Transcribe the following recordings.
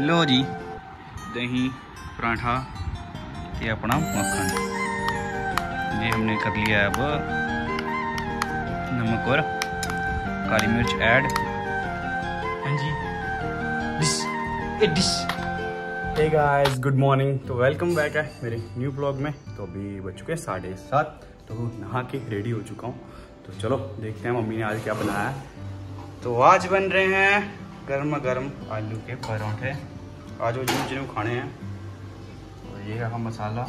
ਲੋ ਜੀ दही, पराठा ये अपना मक्खन। ये हमने कर लिया अब नमक और काली मिर्च ऐड। हाँ जी। Dish a dish hey guys good morning तो वेलकम बैक है मेरे न्यू ब्लॉग में। तो अभी बज चुके हैं साढ़े सात तो नहा के रेडी हो चुका हूँ। तो चलो, देखते हैं मम्मी ने आज क्या बनाया। है तो आज बन रहे हैं गर्मा गर्म आलू के पराठे। आज वो जिन जिन खाने हैं। और ये रहा मसाला।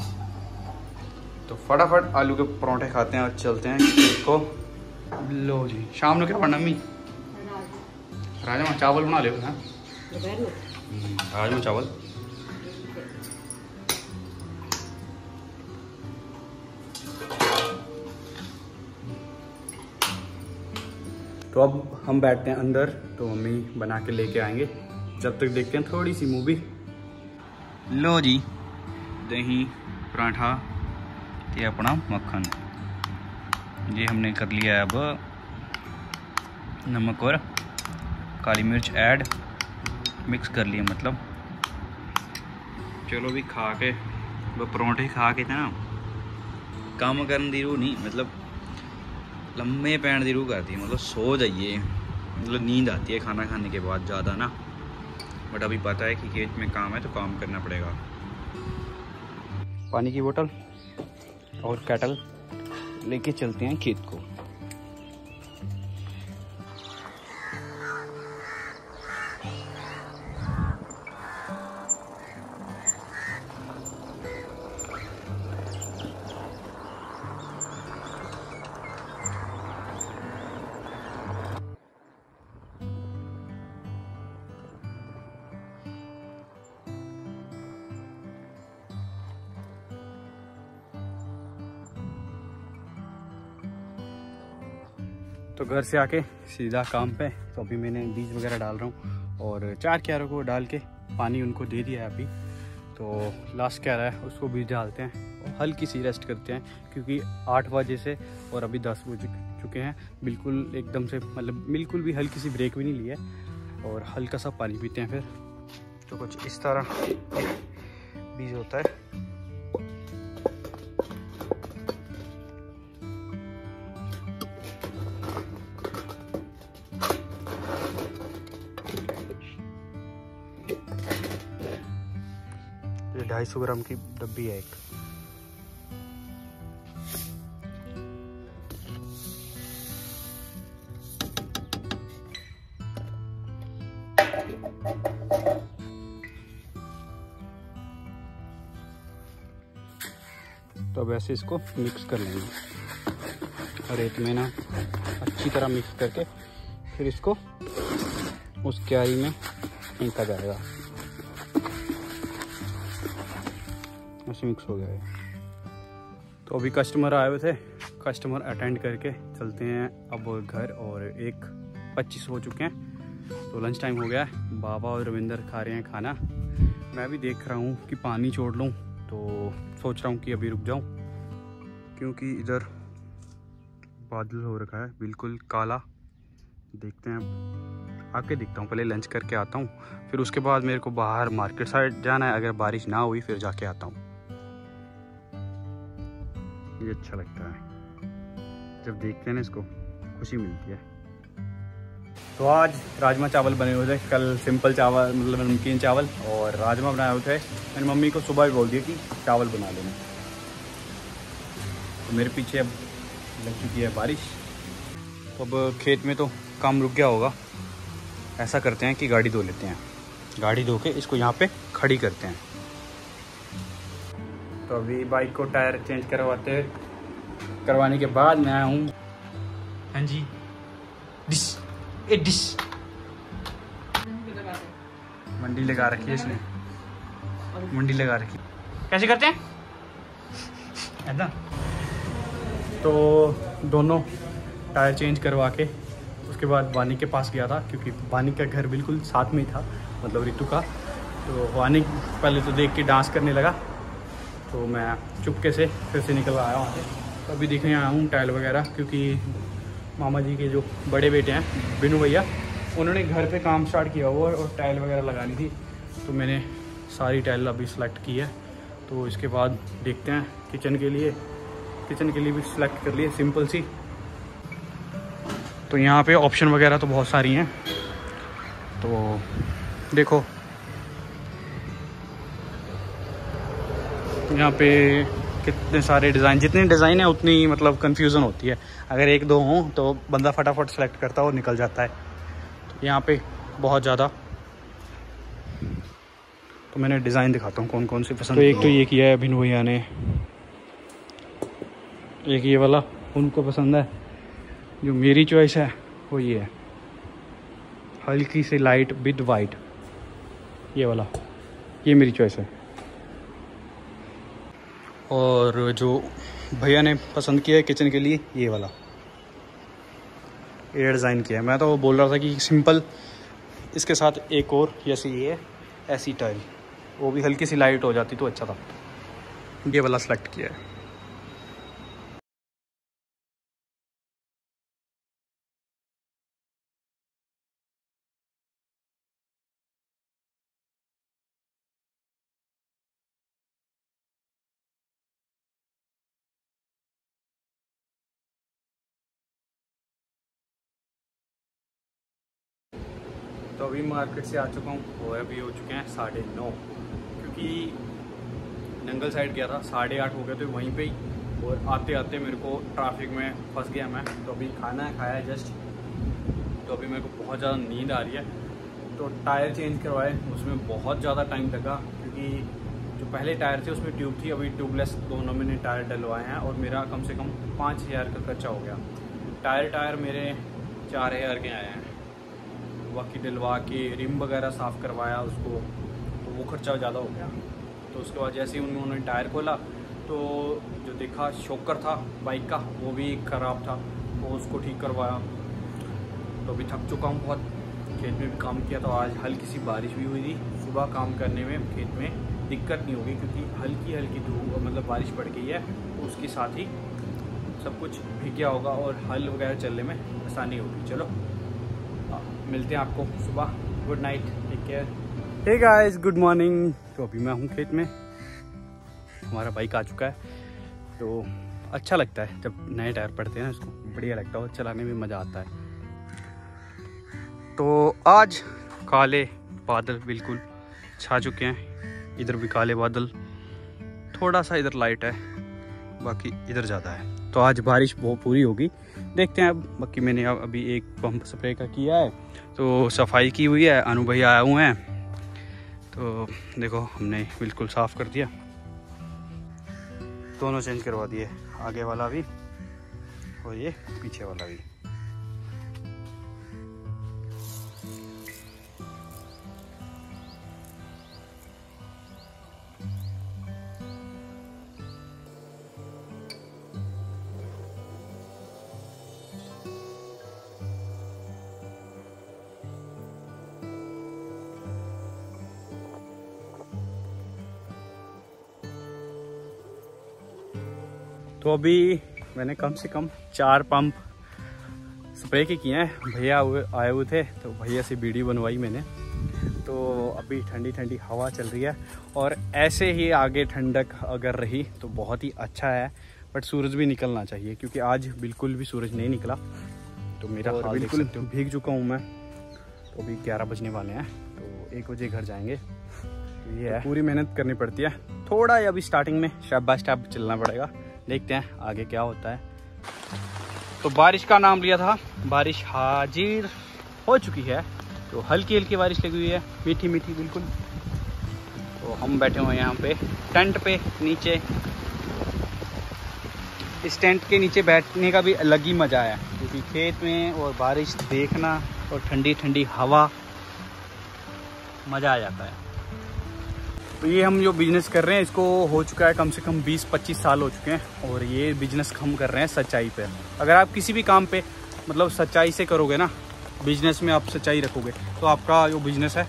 तो फटाफट आलू के परोठे खाते हैं और चलते हैं इसको लो जी। शाम में क्या पढ़ना मम्मी? राजमा चावल बना ले हाँ राजमा चावल। तो अब हम बैठते हैं अंदर तो मम्मी बना के लेके आएँगे। जब तक देखते हैं थोड़ी सी मूवी लो जी दही पराठा ये अपना मक्खन ये हमने कर लिया है अब नमक और काली मिर्च ऐड मिक्स कर लिया मतलब चलो भी खा के वो परौंठे खा के ना ਕੰਮ ਕਰਨ ਦੀ रूह नहीं मतलब लम्बे पैण की रूह करती है मतलब सो जाइए मतलब नींद आती है खाना खाने के बाद ज़्यादा ना बट अभी पता है कि खेत में काम है तो काम करना पड़ेगा। पानी की बोतल और कैटल लेके चलते हैं खेत को। तो घर से आके सीधा काम पे तो अभी मैंने बीज वगैरह डाल रहा हूँ और चार क्यारों को डाल के पानी उनको दे दिया है अभी। तो लास्ट क्यारा है, उसको बीज डालते हैं और हल्की सी रेस्ट करते हैं, क्योंकि आठ बजे से और अभी दस बज चुके हैं। बिल्कुल एकदम से मतलब बिल्कुल भी हल्की सी ब्रेक भी नहीं लिया और हल्का सा पानी पीते हैं फिर। तो कुछ इस तरह बीज होता है। ढाई सौ ग्राम की डब्बी है एक। तो ऐसे इसको मिक्स कर लेंगे। और एक महीना अच्छी तरह मिक्स करके फिर इसको उस क्यारी में फेंका जाएगा। ऐसे मिक्स हो गया है। तो अभी कस्टमर आए हुए थे। कस्टमर अटेंड करके चलते हैं अब घर और एक पच्चीस हो चुके हैं। तो लंच टाइम हो गया है। बाबा और रविंदर खा रहे हैं खाना। मैं भी देख रहा हूँ कि पानी छोड़ लूँ तो सोच रहा हूँ कि अभी रुक जाऊँ। क्योंकि इधर बादल हो रखा है, बिल्कुल काला। देखते हैं आके देखता हूँ, पहले लंच करके आता हूँ, फिर उसके बाद मेरे को बाहर मार्केट साइड जाना है। अगर बारिश ना हुई, फिर जाके आता हूँ। ये अच्छा लगता है। जब देखते हैं ना इसको, खुशी मिलती है। तो आज राजमा चावल बने हुए थे। कल सिंपल चावल मतलब नमकीन चावल और राजमा बनाए हुए थे। मैंने मम्मी को सुबह ही बोल दिया कि चावल बना लेना। तो मेरे पीछे अब लग चुकी है बारिश। तो अब खेत में तो काम रुक गया होगा। ऐसा करते हैं कि गाड़ी धो लेते हैं। गाड़ी धो के इसको यहाँ पे खड़ी करते हैं। तो अभी बाइक को टायर चेंज करवाते करवाने के बाद मैं आया हूँ। हाँ जी। डिश। A dish. मंडी लगा रखी है इसने। मंडी लगा रखी कैसे करते हैं? ऐसा। तो दोनों टायर चेंज करवा के उसके बाद वानी के पास गया था क्योंकि वानी का घर बिल्कुल साथ में ही था मतलब रितु का। तो वानी पहले तो देख के डांस करने लगा। तो मैं चुपके से फिर से निकल आया वहाँ से तो अभी देखने आया हूँ टाइल वगैरह, क्योंकि मामा जी के जो बड़े बेटे हैं, बिनू भैया, उन्होंने घर पे काम स्टार्ट किया हुआ और टाइल वगैरह लगानी थी। तो मैंने सारी टाइल अभी सेलेक्ट की है। तो इसके बाद देखते हैं किचन के लिए किचन के लिए भी सिलेक्ट कर लिए सिंपल सी। तो यहाँ पे ऑप्शन वगैरह तो बहुत सारी हैं। तो देखो यहाँ पे कितने सारे डिज़ाइन जितनी डिज़ाइन है उतनी मतलब कन्फ्यूज़न होती है। अगर एक दो हों तो बंदा फटाफट सेलेक्ट करता है और निकल जाता है। तो यहाँ पे बहुत ज़्यादा। तो मैंने डिज़ाइन दिखाता हूँ कौन कौन सी पसंद तो एक तो ये किया है अभिन भैया ने एक ये वाला उनको पसंद है। जो मेरी चॉइस है वो ये है। हल्की सी लाइट विद वाइट ये वाला। ये मेरी चॉइस है। और जो भैया ने पसंद किया है किचन के लिए, ये वाला। ये डिज़ाइन किया है। मैं तो बोल रहा था कि सिंपल इसके साथ एक और, जैसे ये ऐसी टाइल वो भी हल्की सी लाइट हो जाती तो अच्छा था। ये वाला सेलेक्ट किया है। तो अभी मार्केट से आ चुका हूँ और अभी हो चुके हैं साढ़े नौ। क्योंकि नंगल साइड गया था, साढ़े आठ हो गए थे वहीं पे ही। और आते आते मेरे को ट्रैफ़िक में फंस गया मैं। तो अभी खाना है खाया जस्ट तो अभी मेरे को बहुत ज़्यादा नींद आ रही है। तो टायर चेंज करवाए, उसमें बहुत ज़्यादा टाइम लगा। क्योंकि जो पहले टायर थे, उसमें ट्यूब थी, अभी ट्यूबलेस दोनों मैंने टायर डलवाए हैं। और मेरा कम से कम पाँच हज़ार का खर्चा हो गया। टायर टायर मेरे चार हज़ार के आए हैं। बाकी डलवा के रिम वगैरह साफ़ करवाया उसको तो वो खर्चा ज़्यादा हो गया। तो उसके बाद जैसे ही उन्होंने टायर खोला तो जो देखा शोकर था, बाइक का, वो भी ख़राब था तो उसको ठीक करवाया। तो अभी थक चुका हूँ बहुत, खेत में भी काम किया तो आज हल्की सी बारिश भी हुई थी। सुबह काम करने में, खेत में दिक्कत नहीं होगी, क्योंकि हल्की हल्की धूप मतलब बारिश पड़ गई है तो उसके साथ ही सब कुछ भीग गया होगा और हल वगैरह चलने में आसानी होगी। चलो। मिलते हैं आपको सुबह। Good night take care hey guys good morning तो अभी मैं हूँ खेत में। हमारा बाइक आ चुका है। तो अच्छा लगता है जब नए टायर पड़ते हैं ना उसको बढ़िया लगता है और चलाने में मज़ा आता है। तो आज काले बादल बिल्कुल छा चुके हैं। इधर भी काले बादल। थोड़ा सा इधर लाइट है। बाकी इधर ज़्यादा है। तो आज बारिश बहुत पूरी होगी। देखते हैं अब। बाकी मैंने अब अभी एक पंप स्प्रे का किया है तो सफ़ाई की हुई है, अनु भैया आए हुए हैं। तो देखो, हमने बिल्कुल साफ़ कर दिया। दोनों चेंज करवा दिए, आगे वाला भी और ये पीछे वाला भी। तो अभी मैंने कम से कम चार पंप स्प्रे के किए हैं। भैया आए हुए थे तो भैया से वीडियो बनवाई मैंने। तो अभी ठंडी ठंडी हवा चल रही है और ऐसे ही आगे ठंडक अगर रही तो बहुत ही अच्छा है। बट सूरज भी निकलना चाहिए क्योंकि आज बिल्कुल भी सूरज नहीं निकला। तो मेरा हाल बिल्कुल भीग चुका हूँ मैं। तो अभी ग्यारह बजने वाले हैं तो एक बजे घर जाएँगे। तो ये है। पूरी मेहनत करनी पड़ती है। थोड़ा अभी स्टार्टिंग में स्टेप बाय स्टेप चलना पड़ेगा। देखते हैं आगे क्या होता है। तो बारिश का नाम लिया था, बारिश हाजिर हो चुकी है। तो हल्की हल्की बारिश लगी हुई है, मीठी मीठी बिल्कुल। तो हम बैठे हुए हैं यहाँ पे, टेंट पे नीचे। इस टेंट के नीचे बैठने का भी अलग ही मज़ा है, क्योंकि खेत में और बारिश देखना और ठंडी ठंडी हवा, मज़ा आ जाता है। तो ये हम जो बिज़नेस कर रहे हैं, इसको हो चुका है कम से कम 20-25 साल हो चुके हैं और ये बिज़नेस हम कर रहे हैं सच्चाई पे। अगर आप किसी भी काम पे मतलब सच्चाई से करोगे ना बिज़नेस में आप सच्चाई रखोगे तो आपका जो बिज़नेस है,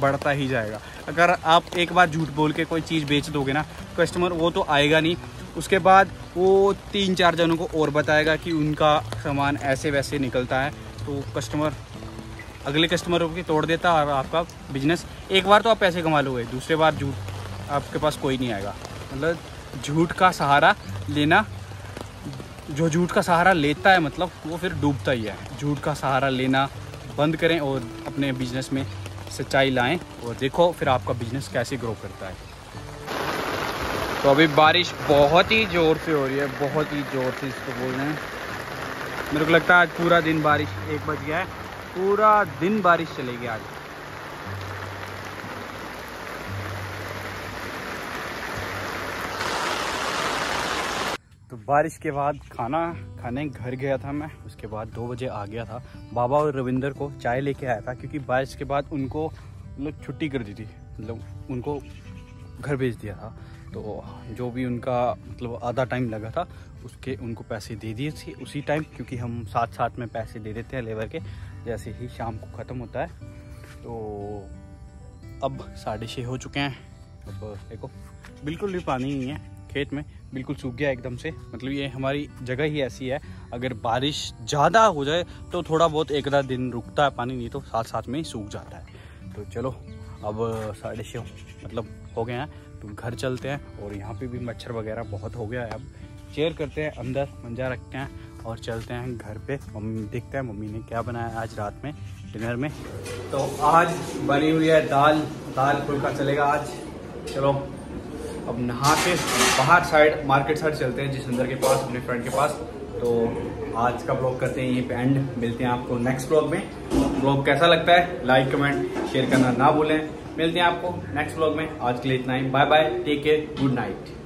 बढ़ता ही जाएगा। अगर आप एक बार झूठ बोल के कोई चीज़ बेच दोगे ना कस्टमर वो तो आएगा नहीं। उसके बाद वो तीन चार जनों को और बताएगा कि उनका सामान ऐसे वैसे निकलता है तो कस्टमर अगले कस्टमरों की तोड़ देता और आपका बिज़नेस एक बार तो आप पैसे कमा लोगे, दूसरे बार झूठ, आपके पास कोई नहीं आएगा। मतलब झूठ का सहारा लेना, जो झूठ का सहारा लेता है मतलब वो फिर डूबता ही है। झूठ का सहारा लेना बंद करें और अपने बिज़नेस में सच्चाई लाएँ और देखो फिर आपका बिज़नेस कैसे ग्रो करता है। तो अभी बारिश बहुत ही ज़ोर से हो रही है, बहुत ही ज़ोर से इसको बोल रहे हैं। मेरे को लगता है आज पूरा दिन बारिश एक बज गया है। पूरा दिन बारिश चलेगी आज। तो बारिश के बाद खाना खाने घर गया था मैं, उसके बाद दो बजे आ गया था। बाबा और रविंदर को चाय लेके आया था, क्योंकि बारिश के बाद उनको मतलब छुट्टी कर दी थी मतलब उनको घर भेज दिया था। तो जो भी उनका मतलब आधा टाइम लगा था, उसके उनको पैसे दे दिए थे उसी टाइम क्योंकि हम साथ साथ में पैसे दे देते हैं लेबर के। जैसे ही शाम को ख़त्म होता है तो अब साढ़े छः हो चुके हैं। अब देखो, बिल्कुल भी पानी नहीं है खेत में, बिल्कुल सूख गया एकदम से। मतलब ये हमारी जगह ही ऐसी है, अगर बारिश ज़्यादा हो जाए तो थोड़ा बहुत एक आधा दिन रुकता है पानी, नहीं तो साथ साथ में ही सूख जाता है। तो चलो, अब साढ़े छः मतलब हो गए हैं तो घर चलते हैं, और यहाँ पे भी मच्छर वगैरह बहुत हो गया है। अब चेयर करते हैं, अंदर मंजा रखते हैं और चलते हैं घर पे। मम्मी, देखते हैं मम्मी ने क्या बनाया आज रात में, डिनर में। तो आज बनी हुई है दाल दाल फुल्का चलेगा आज। चलो, अब नहा के बाहर साइड, मार्केट साइड चलते हैं जिस जिसंदर के पास, अपने फ्रेंड के पास। तो आज का ब्लॉग करते हैं यहीं पे एंड मिलते हैं आपको नेक्स्ट ब्लॉग में। ब्लॉग कैसा लगता है? लाइक कमेंट शेयर करना ना भूलें। मिलते हैं आपको नेक्स्ट ब्लॉग में। आज के लिए इतना ही। Bye bye take care good night